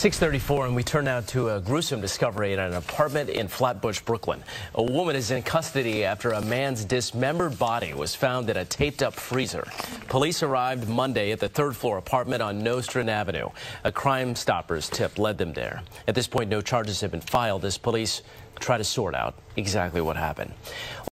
634 and we turn now to a gruesome discovery at an apartment in Flatbush, Brooklyn. A woman is in custody after a man's dismembered body was found in a taped up freezer. Police arrived Monday at the third floor apartment on Nostrand Avenue. A Crime Stoppers tip led them there. At this point, no charges have been filed as police try to sort out exactly what happened.